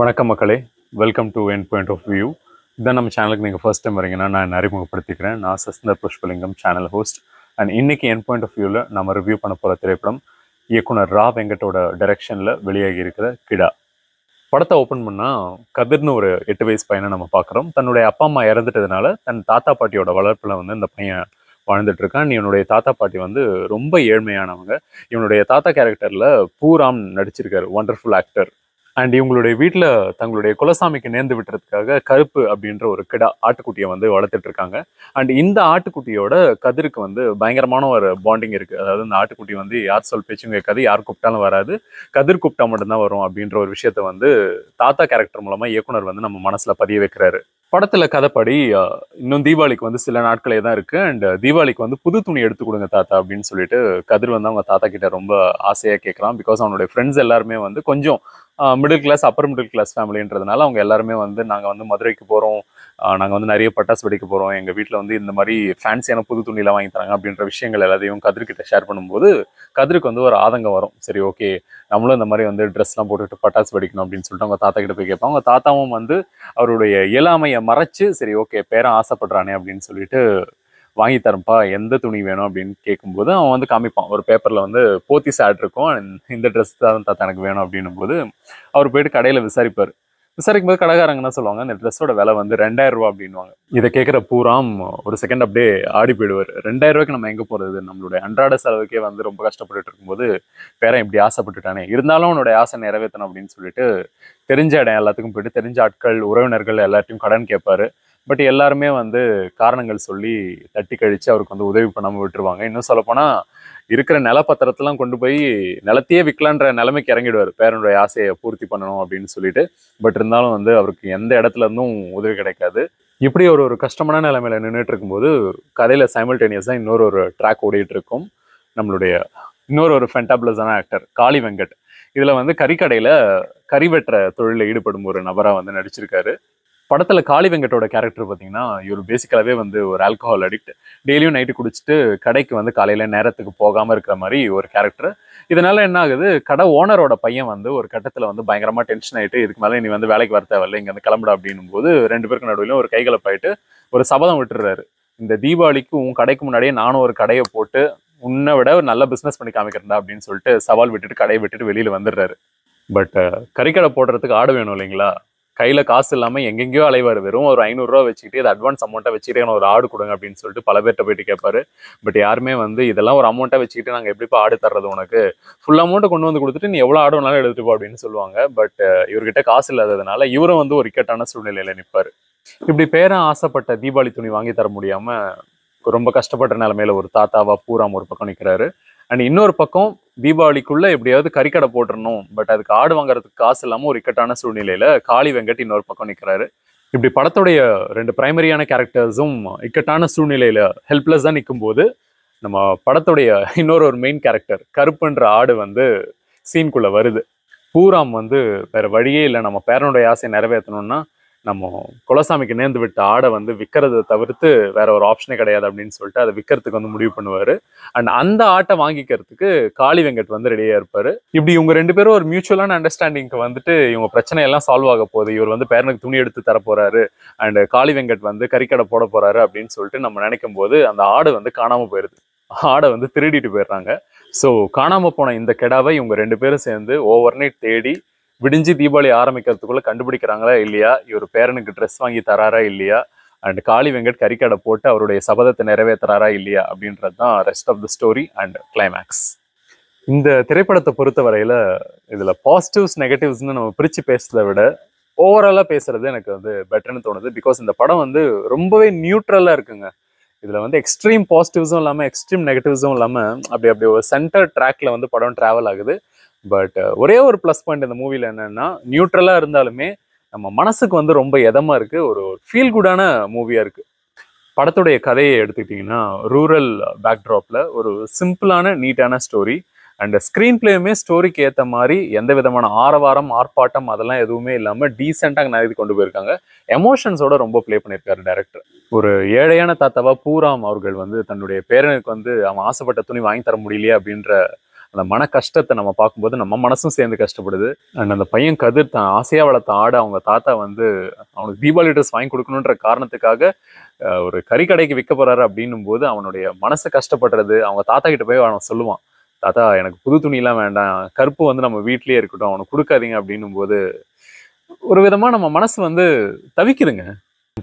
வணக்கம் மக்களே. Welcome to என் பாயிண்ட் ஆஃப் வியூ இதான் நம்ம சேனலுக்கு நீங்கள் ஃபர்ஸ்ட் டைம் வரீங்கன்னா நான் அறிமுகப்படுத்திக்கிறேன். நான் Sasthar Pushpalingam channel host and இன்னைக்கு என் பாயிண்ட் ஆஃப் வியூவில் நம்ம ரிவ்யூ பண்ண போகிற திரைப்படம் இயக்குனர் ரா வெங்கட்டோட டைரக்ஷனில் வெளியாகி இருக்கிற கிடா. படத்தை ஓப்பன் பண்ணால் கதிர்னு ஒரு எட்டு வயசு பையனை நம்ம பார்க்குறோம். தன்னுடைய அப்பா அம்மா இறந்துட்டதுனால தன் தாத்தா பாட்டியோட வளர்ப்பில் வந்து இந்த பையன் வாழ்ந்துட்டு இருக்கான். இவனுடைய தாத்தா பாட்டி வந்து ரொம்ப ஏழ்மையானவங்க. இவனுடைய தாத்தா கேரக்டரில் பூராம் நடிச்சிருக்காரு. ஒண்டர்ஃபுல் ஆக்டர் அண்ட் இவங்களுடைய வீட்டில் தங்களுடைய குலசாமிக்கு நேர்ந்து விட்டுறதுக்காக கருப்பு அப்படின்ற ஒரு கிடா ஆட்டுக்குட்டியை வந்து வளர்த்துட்டு இருக்காங்க. அண்ட் இந்த ஆட்டுக்குட்டியோட கதிருக்கு வந்து பயங்கரமான ஒரு பாண்டிங் இருக்கு. அதாவது இந்த ஆட்டுக்குட்டி வந்து யார் சொல் பேச்சும் கேட்காது யார் கூப்பிட்டாலும் வராது. கதிர் கூப்பிட்டா மட்டும்தான் வரும் அப்படின்ற ஒரு விஷயத்த வந்து தாத்தா கேரக்டர் மூலமா இயக்குனர் வந்து நம்ம மனசுல பதிய வைக்கிறாரு. படத்துல கதைப்படி இன்னும் தீபாவளிக்கு வந்து சில நாட்களே தான் இருக்கு. அண்ட் தீபாவளிக்கு வந்து புது துணி எடுத்து கொடுங்க தாத்தா அப்படின்னு சொல்லிட்டு கதிர் வந்து அவங்க தாத்தா கிட்ட ரொம்ப ஆசையா கேட்கலாம். பிகாஸ் அவனுடைய ஃப்ரெண்ட்ஸ் எல்லாருமே வந்து கொஞ்சம் middle class upper middle class ஃபேமிலின்றதுனால அவங்க எல்லாருமே வந்து நாங்கள் வந்து மதுரைக்கு போகிறோம் நாங்கள் வந்து நிறைய பட்டாசு வெடிக்க போகிறோம் எங்கள் வீட்டில் வந்து இந்த மாதிரி ஃபேன்சியான புது துணியெல்லாம் வாங்கி தராங்க அப்படின்ற விஷயங்கள் எல்லாத்தையும் கதிர்கிட்ட ஷேர் பண்ணும்போது கதிருக்கு வந்து ஒரு ஆதங்கம் வரும். சரி ஓகே நம்மளும் இந்த மாதிரி வந்து ட்ரெஸ்லாம் போட்டுட்டு பட்டாசு வெடிக்கணும் அப்படின்னு சொல்லிட்டு அவங்க தாத்தா கிட்ட போய் கேட்பாங்க அவங்க தாத்தாவும் வந்து அவருடைய இயலாமையை மறைச்சு சரி ஓகே பேரன் ஆசைப்படுறானே அப்படின்னு சொல்லிட்டு வாங்கி தரேன்ப்பா எந்த துணி வேணும் அப்படின்னு கேட்கும்போது அவன் வந்து காமிப்பான். ஒரு பேப்பரில் வந்து போத்தி ஆட் இருக்கும் இந்த ட்ரெஸ் தான் தாத்தா எனக்கு வேணும் அப்படின்னும் போது அவர் போயிட்டு கடையில் விசாரிப்பார். விசாரிக்கும் போது கடைக்காரங்க என்ன சொல்லுவாங்க இந்த ட்ரெஸ்ஸோட விலை வந்து ரெண்டாயிரம் ரூபா அப்படின்வாங்க இதை கேட்குற பூராம் ஒரு செகண்ட் அப்படியே ஆடி போயிடுவார். ரெண்டாயிரம் ரூபாய்க்கு நம்ம எங்கே போகிறது நம்மளுடைய அன்றாட செலவுக்கே வந்து ரொம்ப கஷ்டப்பட்டுட்டு இருக்கும்போது பேரன் இப்படி ஆசைப்பட்டுட்டானே. இருந்தாலும் அவனுடைய ஆசை நிறைவேற்றணும் அப்படின்னு சொல்லிட்டு தெரிஞ்ச இடம் எல்லாத்துக்கும் போயிட்டு தெரிஞ்ச ஆட்கள் உறவினர்கள் எல்லாத்தையும் கடன் கேட்பாரு. பட் எல்லாருமே வந்து காரணங்கள் சொல்லி தட்டி கழித்து அவருக்கு வந்து உதவி பண்ணாமல் விட்டுருவாங்க. இன்னும் சொல்லப்போனால் இருக்கிற நிலப்பத்திரத்தெல்லாம் கொண்டு போய் நிலத்தையே விற்கலான்ற நிலைமைக்கு இறங்கிடுவார். பேரனுடைய ஆசையை பூர்த்தி பண்ணணும் அப்படின்னு சொல்லிட்டு. பட் இருந்தாலும் வந்து அவருக்கு எந்த இடத்துல இருந்தும் உதவி கிடைக்காது. இப்படி ஒரு ஒரு கஷ்டமான நிலைமையில நின்றுட்டு இருக்கும்போது கதையில் சைமல்டேனியஸாக இன்னொரு ஒரு ட்ராக் ஓடிட்டு இருக்கும் நம்மளுடைய இன்னொரு ஒரு ஃபென்டாபிளஸான ஆக்டர் காளி வெங்கட். இதில் வந்து கறிக்கடையில் கறி வெட்டுற தொழிலில் ஈடுபடும் ஒரு நபராக வந்து நடிச்சிருக்காரு. படத்துல காளி வெங்கட்டோட கேரக்டர் பார்த்தீங்கன்னா இவர் பேசிக்கலாவே வந்து ஒரு ஆல்கஹால் அடிக்ட் டெய்லியும் நைட்டு குடிச்சிட்டு கடைக்கு வந்து காலையில நேரத்துக்கு போகாம இருக்கிற மாதிரி ஒரு கேரக்டர் இதனால என்ன ஆகுது? கடை ஓனரோட பையன் வந்து ஒரு கட்டத்துல வந்து பயங்கரமா டென்ஷன் ஆயிட்டு இதுக்கு மேலே நீ வந்து வேலைக்கு வர தேவையில்ல இங்க வந்து கிளம்புடா அப்படின்னும் போது ரெண்டு பேருக்கு நடுவில் ஒரு கைகலப்பாயிட்டு ஒரு சபதம் விட்டுறாரு. இந்த தீபாவளிக்கு உன் கடைக்கு முன்னாடியே நானும் ஒரு கடையை போட்டு உன்னை விட ஒரு நல்ல பிஸ்னஸ் பண்ணி காமிக்கிறேன்டா அப்படின்னு சொல்லிட்டு சவால் விட்டுட்டு கடையை விட்டுட்டு வெளியில் வந்துடுறாரு. பட் கறிக்கடை போடுறதுக்கு ஆடு வேணும் இல்லைங்களா? கையில காசு இல்லாமல் எங்கெங்கேயோ அலைவார். வெறும் ஒரு ஐநூறுரூவா வச்சுக்கிட்டு இது அட்வான்ஸ் அமௌண்ட்டா வச்சுக்கிட்டு எனக்கு ஒரு ஆடு கொடுங்க அப்படின்னு சொல்லிட்டு பல பேர்கிட்ட போயிட்டு கேட்பாரு. பட் யாருமே வந்து இதெல்லாம் ஒரு அமௌண்ட்டா வச்சுக்கிட்டு நாங்க எப்படிப்பா ஆடு தர்றது உனக்கு? ஃபுல் அமௌண்ட்டை கொண்டு வந்து கொடுத்துட்டு நீ எவ்வளவு ஆடு வேணாலும் எடுத்துட்டு போ அப்படின்னு சொல்லுவாங்க. பட் இவர்கிட்ட காசு இல்லாததுனால இவரும் வந்து ஒரு இக்கட்டான சூழ்நிலையில நிப்பாரு. இப்படி பேரன் ஆசைப்பட்ட தீபாவளி துணி வாங்கி தர முடியாம ரொம்ப கஷ்டப்பட்ட நிலமையில ஒரு தாத்தாவா பூராம் ஒரு பக்கம் நிற்கிறாரு அண்ட் இன்னொரு பக்கம் தீபாவளிக்குள்ள எப்படியாவது கறிக்கடை போட்டுடணும் பட் அதுக்கு ஆடு வாங்குறதுக்கு காசு இல்லாமல் ஒரு இக்கட்டான சூழ்நிலையில காளி வெங்கட் இன்னொரு பக்கம் நிற்கிறாரு இப்படி படத்துடைய ரெண்டு பிரைமரியான கேரக்டர்ஸும் இக்கட்டான சூழ்நிலையில ஹெல்ப்லெஸ் தான் நிற்கும்போது நம்ம படத்துடைய இன்னொரு ஒரு மெயின் கேரக்டர் கருப்புன்ற ஆடு வந்து சீன்குள்ள வருது. பூராம் வந்து வேற வழியே இல்லை. நம்ம பேரனுடைய ஆசையை நிறைவேற்றணும்னா நம்ம குலசாமிக்கு நேர்ந்து விட்ட ஆடை வந்து விற்கிறத தவிர்த்து வேற ஒரு ஆப்ஷனே கிடையாது அப்படின்னு சொல்லிட்டு அதை விற்கிறதுக்கு வந்து முடிவு பண்ணுவார். அண்ட் அந்த ஆட்டை வாங்கிக்கிறதுக்கு காளி வெங்கட் வந்து ரெடியாக இருப்பார். இப்படி இவங்க ரெண்டு பேரும் ஒரு மியூச்சுவலான அண்டர்ஸ்டாண்டிங்க்கு வந்துட்டு இவங்க பிரச்சனை எல்லாம் சால்வ் ஆக போகுது. இவர் வந்து பேரனுக்கு துணி எடுத்து தர போறாரு. அண்ட் காளி வெங்கட் வந்து கறிக்கடை போட போறாரு அப்படின்னு சொல்லிட்டு நம்ம நினைக்கும் போது அந்த ஆடு வந்து காணாமல் போயிருது. ஆடை வந்து திருடிட்டு போயிடுறாங்க. ஸோ காணாமல் போன இந்த கெடாவை இவங்க ரெண்டு பேரும் சேர்ந்து ஓவர் நைட் தேடி விடிஞ்சு தீபாவளி ஆரம்பிக்கிறதுக்குள்ள கண்டுபிடிக்கிறாங்களா இல்லையா? இவர் பேரனுக்கு ட்ரெஸ் வாங்கி தராரா இல்லையா? அண்ட் காளி வெங்கட் கறிக்கடை போட்டு அவருடைய சபதத்தை நிறைவேற்றுறாரா இல்லையா? அப்படின்றது தான் rest of the story and climax இந்த திரைப்படத்தை பொறுத்த வரையில் இதில் பாசிட்டிவ்ஸ் நெகட்டிவ்ஸ்னு நம்ம பிரித்து பேசுறதை விட ஓவராலாக பேசுறது எனக்கு வந்து பெட்டர்னு தோணுது. பிகாஸ் இந்த படம் வந்து ரொம்பவே நியூட்ரலாக இருக்குங்க. இதில் வந்து எக்ஸ்ட்ரீம் பாசிட்டிவ்ஸும் இல்லாமல் எக்ஸ்ட்ரீம் நெகட்டிவ்ஸும் இல்லாமல் அப்படி அப்படி ஒரு சென்டர் ட்ராக்ல வந்து படம் ட்ராவல் ஆகுது. பட் uh, ஒரே ஒரு ப்ளஸ் பாயிண்ட் இந்த மூவியில் என்னன்னா நியூட்ரலாக இருந்தாலுமே நம்ம மனசுக்கு வந்து ரொம்ப இதமாக இருக்குது ஒரு ஃபீல் குடான மூவியாக இருக்குது படத்துடைய கதையை எடுத்துக்கிட்டிங்கன்னா ரூரல் பேக்ட்ராப்பில் ஒரு சிம்பிளான நீட்டான ஸ்டோரி அண்ட் ஸ்க்ரீன் பிளேயுமே ஸ்டோரிக்கு ஏற்ற மாதிரி எந்த விதமான ஆரவாரம் ஆர்ப்பாட்டம் அதெல்லாம் எதுவுமே இல்லாமல் டீசெண்டாக நகர்த்தி கொண்டு போயிருக்காங்க. எமோஷன்ஸோட ரொம்ப ப்ளே பண்ணியிருக்காரு டேரக்டர் ஒரு ஏழையான தாத்தாவா பூராம் அவர்கள் வந்து தன்னுடைய பேரனுக்கு வந்து அவன் ஆசைப்பட்ட துணி வாங்கி தர முடியலையே அப்படின்ற அந்த மன கஷ்டத்தை நம்ம பார்க்கும்போது நம்ம மனசும் சேர்ந்து கஷ்டப்படுது. அண்ட் அந்த பையன் கதிர் தான் ஆசையாக வளர்த்த ஆடை அவங்க தாத்தா வந்து அவனுக்கு தீபாவளி ட்ரெஸ் வாங்கி கொடுக்கணுன்ற காரணத்துக்காக ஒரு கறிக்கடைக்கு விற்க போறாரு அப்படின்னும் போது அவனுடைய மனசு கஷ்டப்படுறது. அவங்க தாத்தா கிட்ட போய் அவன் சொல்லுவான் தாத்தா எனக்கு புது துணிலாம் வேண்டாம். கருப்பு வந்து நம்ம வீட்லயே இருக்கட்டும். அவனுக்கு கொடுக்காதீங்க. அப்படின்னும் போது ஒரு விதமா நம்ம மனசு வந்து தவிக்குதுங்க.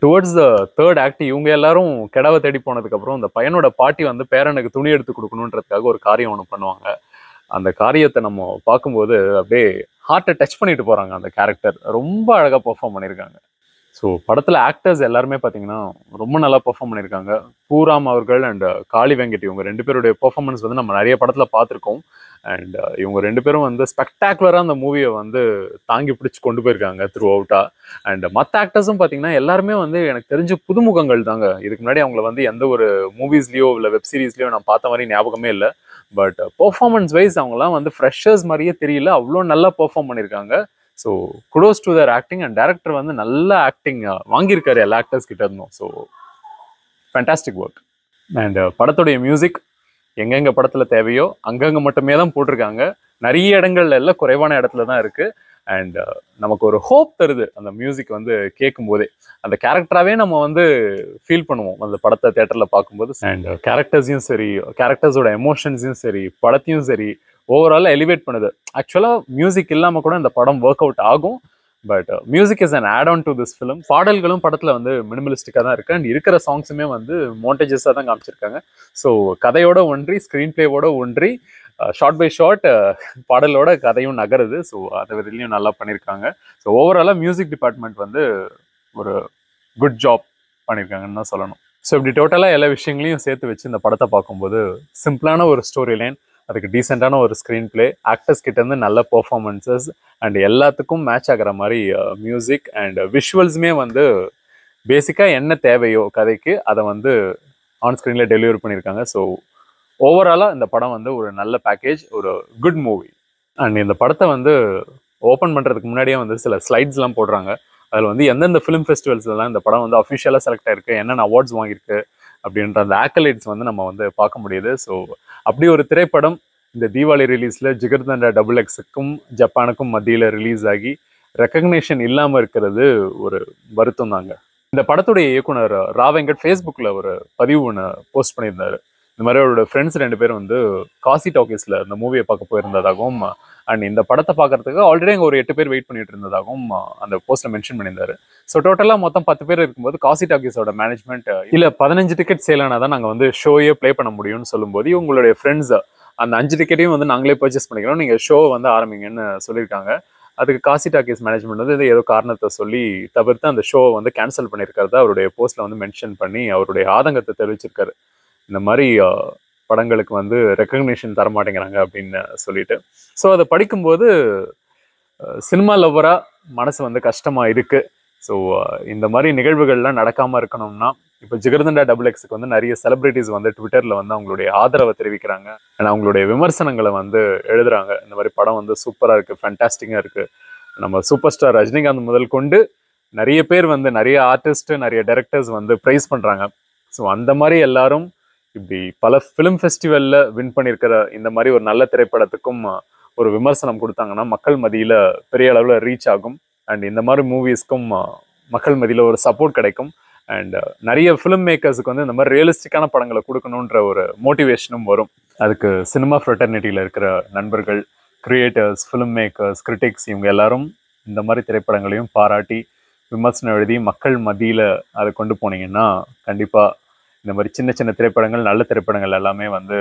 டுவர்ட்ஸ் த தேர்ட் ஆக்ட் இவங்க எல்லாரும் கிடவை தேடி போனதுக்கு அப்புறம் இந்த பையனோட பாட்டி வந்து பேரனுக்கு துணி எடுத்து கொடுக்கணுன்றதுக்காக ஒரு காரியம் ஒன்று பண்ணுவாங்க. அந்த காரியத்தை நம்ம பார்க்கும்போது அப்படியே ஹார்ட்டை டச் பண்ணிட்டு போகிறாங்க அந்த கேரக்டர் ரொம்ப அழகாக பெர்ஃபார்ம் பண்ணியிருக்காங்க. ஸோ படத்தில் ஆக்டர்ஸ் எல்லாருமே பார்த்தீங்கன்னா ரொம்ப நல்லா பர்ஃபார்ம் பண்ணியிருக்காங்க. பூராம் அவர்கள் அண்ட் காளி வெங்கட் இவங்க ரெண்டு பேருடைய பர்ஃபார்மன்ஸ் வந்து நம்ம நிறைய படத்தில் பார்த்துருக்கோம். அண்ட் இவங்க ரெண்டு பேரும் வந்து ஸ்பெக்டாகுலராக அந்த மூவியை வந்து தாங்கி பிடிச்சி கொண்டு போயிருக்காங்க த்ரூ அவுட்டாக அண்ட் மற்ற ஆக்டர்ஸும் பார்த்தீங்கன்னா எல்லாருமே வந்து எனக்கு தெரிஞ்ச புதுமுகங்கள் தாங்க இதுக்கு முன்னாடி அவங்கள வந்து எந்த ஒரு மூவிஸ்லேயோ இல்லை வெப் சீரிஸ்லயோ நான் பார்த்த மாதிரி ஞாபகமே இல்லை. பட் பெர்ஃபார்மன்ஸ் வைஸ் அவங்கலாம் வந்து ஃப்ரெஷர்ஸ் மாதிரியே தெரியல. அவ்வளோ நல்லா பெர்ஃபார்ம் பண்ணியிருக்காங்க so kudos to their acting and director வந்து நல்ல ஆக்டிங் வாங்கியிருக்காரு எல்லா ஆக்டர்ஸ் கிட்ட இருந்தும். ஸோ ஃபேண்டாஸ்டிக் ஒர்க் அண்ட் படத்துடைய மியூசிக் எங்கெங்கே படத்தில் தேவையோ அங்கங்கே மட்டுமே தான் போட்டிருக்காங்க. நிறைய இடங்கள்ல எல்லாம் குறைவான இடத்துல தான் இருக்குது அண்ட் uh, நமக்கு ஒரு ஹோப் தருது. அந்த மியூசிக் வந்து கேட்கும் போதே அந்த கேரக்டராகவே நம்ம வந்து ஃபீல் பண்ணுவோம். அந்த படத்தை தேட்டரில் பார்க்கும்போது. அண்ட் கேரக்டர்ஸையும் uh, சரி கேரக்டர்ஸோட எமோஷன்ஸையும் சரி படத்தையும் சரி ஓவரால் எலிவேட் பண்ணுது. ஆக்சுவலாக மியூசிக் இல்லாமல் கூட இந்த படம் ஒர்க் அவுட் ஆகும். But music is an add on to this film பாடல்களும் படத்தில் வந்து மினிமலிஸ்டிக்காக தான் இருக்குது அண்ட் இருக்கிற சாங்ஸுமே வந்து மோண்டேஜஸாக தான் காமிச்சிருக்காங்க. ஸோ கதையோட ஒன்றி ஸ்க்ரீன் பிளேவோட ஒன்றி ஷார்ட் பை ஷார்ட் பாடலோட கதையும் நகருது. ஸோ அதை விதிலையும் நல்லா பண்ணியிருக்காங்க ஸோ ஓவராலாக மியூசிக் டிபார்ட்மெண்ட் வந்து ஒரு குட் ஜாப் பண்ணியிருக்காங்கன்னு தான் சொல்லணும். ஸோ இப்படி டோட்டலாக எல்லா விஷயங்களையும் சேர்த்து வச்சு இந்த படத்தை பார்க்கும்போது சிம்பிளான ஒரு ஸ்டோரி லைன் அதுக்கு டீசெண்டான ஒரு ஸ்க்ரீன் பிளே ஆக்டர்ஸ் கிட்டேருந்து நல்ல பெர்ஃபார்மன்சஸ் அண்ட் எல்லாத்துக்கும் மேட்ச் ஆகிற மாதிரி மியூசிக் அண்ட் விஷுவல்ஸுமே வந்து பேசிக்காக என்ன தேவையோ கதைக்கு அதை வந்து ஆன் ஸ்க்ரீனில் டெலிவரி பண்ணியிருக்காங்க ஸோ ஓவராலாக இந்த படம் வந்து ஒரு நல்ல பேக்கேஜ் ஒரு குட் மூவி அண்ட் இந்த படத்தை வந்து ஓப்பன் பண்ணுறதுக்கு முன்னாடியே வந்து சில ஸ்லைட்ஸ்லாம் போடுறாங்க. அதில் வந்து எந்தெந்த ஃபிலிம் ஃபெஸ்டிவல்ஸ்லாம் இந்த படம் வந்து அஃபிஷியலாக செலக்ட் ஆயிருக்கு என்னென்ன அவார்ட்ஸ் வாங்கியிருக்கு அப்படின்ற அந்த ஆக்கலைட்ஸ் வந்து நம்ம வந்து பார்க்க முடியுது. ஸோ அப்படி ஒரு திரைப்படம் இந்த தீபாவளி ரிலீஸில் ஜிகர்தண்டா டபுள் எக்ஸுக்கும் ஜப்பானுக்கும் மத்தியில் ரிலீஸ் ஆகி ரெக்கக்னேஷன் இல்லாமல் இருக்கிறது ஒரு வருத்தம் தாங்க. இந்த படத்துடைய இயக்குனர் ரா வெங்கட் ஃபேஸ்புக்கில் ஒரு பதிவு ஒன்று போஸ்ட் பண்ணியிருந்தாரு. இந்த மாதிரி அவரோட ஃப்ரெண்ட்ஸ் ரெண்டு பேரும் வந்து காசி டாக்கீஸில் இந்த மூவியை பார்க்க போயிருந்ததாகவும் அண்ட் இந்த படத்தை பார்க்கறதுக்கு ஆல்ரெடி அங்கே ஒரு எட்டு பேர் வெயிட் பண்ணிட்டு இருந்ததாகவும் அந்த போஸ்ட்டில் மென்ஷன் பண்ணியிருந்தாரு. ஸோ டோட்டலாக மொத்தம் பத்து பேர் இருக்கும்போது காசி டாக்கீஸோட மேனேஜ்மெண்ட் இல்லை பதினஞ்சு டிக்கெட் சேல் ஆனால் தான் நாங்கள் வந்து ஷோயே ப்ளே பண்ண முடியும்னு சொல்லும்போது உங்களுடைய ஃப்ரெண்ட்ஸ் அந்த அஞ்சு டிக்கெட்டையும் வந்து நாங்களே பர்ச்சேஸ் பண்ணிக்கிறோம். நீங்கள் ஷோ வந்து ஆரம்பிங்கன்னு சொல்லியிருக்காங்க. அதுக்கு காசி டாக்கீஸ் மேனேஜ்மெண்ட் வந்து ஏதோ காரணத்தை சொல்லி தவிர்த்து அந்த ஷோவை வந்து கேன்சல் பண்ணியிருக்கிறத அவருடைய போஸ்ட்டில் வந்து மென்ஷன் பண்ணி அவருடைய ஆதங்கத்தை தெரிவிச்சிருக்காரு. இந்த மாதிரி படங்களுக்கு வந்து ரெக்கக்னிஷன் தர மாட்டேங்கிறாங்க அப்படின்னு சொல்லிட்டு. ஸோ அதை படிக்கும்போது சினிமா லவ்வராக மனசு வந்து கஷ்டமாக இருக்குது ஸோ இந்த மாதிரி நிகழ்வுகள்லாம் நடக்காமல் இருக்கணும்னா இப்போ ஜிகர்தண்டா டபுள் எக்ஸுக்கு வந்து நிறைய செலிபிரிட்டிஸ் வந்து ட்விட்டரில் வந்து அவங்களுடைய ஆதரவை தெரிவிக்கிறாங்க. அண்ட் அவங்களுடைய விமர்சனங்களை வந்து எழுதுறாங்க. இந்த மாதிரி படம் வந்து சூப்பராக இருக்குது ஃபேண்டாஸ்டிங்கா இருக்குது நம்ம சூப்பர் ஸ்டார் ரஜினிகாந்த் முதல் கொண்டு நிறைய பேர் வந்து நிறைய ஆர்டிஸ்ட் நிறைய டைரக்டர்ஸ் வந்து ப்ரைஸ் பண்ணுறாங்க ஸோ அந்த மாதிரி எல்லாரும் இப்படி பல ஃபிலிம் ஃபெஸ்டிவலில் வின் பண்ணியிருக்கிற இந்த மாதிரி ஒரு நல்ல திரைப்படத்துக்கும் ஒரு விமர்சனம் கொடுத்தாங்கன்னா மக்கள் மதியில் பெரிய அளவில் ரீச் ஆகும். அண்ட் இந்த மாதிரி மூவிஸ்க்கும் மக்கள் மதியில் ஒரு சப்போர்ட் கிடைக்கும். அண்ட் நிறைய ஃபிலிம் மேக்கர்ஸுக்கு வந்து இந்த மாதிரி ரியலிஸ்டிக்கான படங்களை கொடுக்கணுன்ற ஒரு மோட்டிவேஷனும் வரும். அதுக்கு சினிமா ஃப்ரெட்டர்னிட்டியில் இருக்கிற நண்பர்கள் கிரியேட்டர்ஸ் ஃபிலிம் மேக்கர்ஸ் கிரிட்டிக்ஸ் இவங்க எல்லாரும் இந்த மாதிரி திரைப்படங்களையும் பாராட்டி விமர்சனம் எழுதி மக்கள் மதியில் அதை கொண்டு போனீங்கன்னா கண்டிப்பாக இந்த மாதிரி சின்ன சின்ன திரைப்படங்கள் நல்ல திரைப்படங்கள் எல்லாமே வந்து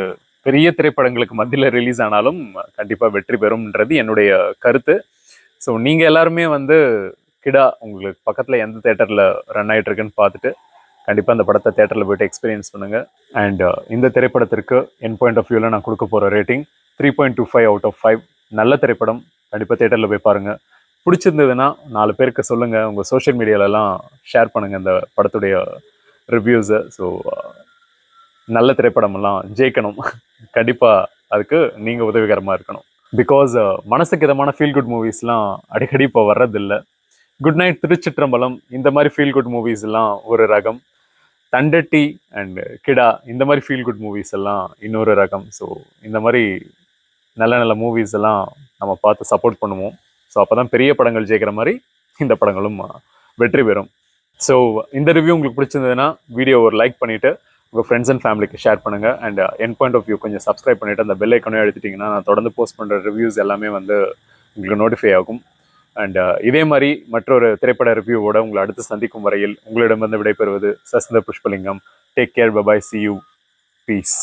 பெரிய திரைப்படங்களுக்கு மத்தியில் ரிலீஸ் ஆனாலும் கண்டிப்பாக வெற்றி பெறும்ன்றது என்னுடைய கருத்து. ஸோ நீங்கள் எல்லாருமே வந்து கிடா உங்களுக்கு பக்கத்தில் எந்த தேட்டரில் ரன் ஆகிட்டு இருக்குன்னு பார்த்துட்டு கண்டிப்பாக அந்த படத்தை தேட்டரில் போயிட்டு எக்ஸ்பீரியன்ஸ் பண்ணுங்கள் அண்ட் இந்த திரைப்படத்திற்கு என் பாயிண்ட் ஆஃப் வியூவில் நான் கொடுக்க போகிற rating three point two five out of five நல்ல திரைப்படம். கண்டிப்பாக தேட்டரில் போய் பாருங்கள் பிடிச்சிருந்ததுன்னா நாலு பேருக்கு சொல்லுங்கள் உங்கள் சோஷியல் மீடியாலலாம் ஷேர் பண்ணுங்கள் இந்த படத்துடைய ரிவ்யூஸை ஸோ நல்ல திரைப்படமெல்லாம் ஜெயிக்கணும். கண்டிப்பாக அதுக்கு நீங்கள் உதவிகரமாக இருக்கணும். பிகாஸ் மனசுக்கு இதமான ஃபீல் குட் மூவிஸ்லாம் அடிக்கடி இப்போ வர்றதில்ல. குட் நைட் திருச்சிற்றம்பலம் இந்த மாதிரி ஃபீல் குட் மூவிஸ் எல்லாம் ஒரு ரகம். தண்டட்டி அண்ட் கிடா இந்த மாதிரி ஃபீல் குட் மூவிஸ் எல்லாம் இன்னொரு ரகம். ஸோ இந்த மாதிரி நல்ல நல்ல மூவிஸ் எல்லாம் நம்ம பார்த்து சப்போர்ட் பண்ணுவோம். ஸோ அப்போ தான் பெரிய படங்கள் ஜெயிக்கிற மாதிரி இந்த படங்களும் வெற்றி பெறும். ஸோ இந்த ரிவ்யூ உங்களுக்கு பிடிச்சிருந்ததுன்னா வீடியோ ஒரு லைக் பண்ணிவிட்டு உங்கள் ஃப்ரெண்ட்ஸ் அண்ட் ஃபேமிலிக்கு ஷேர் பண்ணுங்கள் அண்ட் என் பாயிண்ட் ஆஃப் வியூ கொஞ்சம் சப்ஸ்கிரைப் பண்ணிவிட்டு அந்த பெல் ஐக்கனே எடுத்துட்டிங்கன்னா நான் தொடர்ந்து போஸ்ட் பண்ணுற ரிவ்யூஸ் எல்லாமே வந்து உங்களுக்கு நோட்டிஃபை ஆகும். அண்ட் uh, இதே மாதிரி மற்றொரு திரைப்பட ரிவ்யூவோட உங்களை அடுத்து சந்திக்கும் வரையில் உங்களிடமிருந்து விடைபெறுவது Sasindha Pushpalingam. Take care bye bye see you peace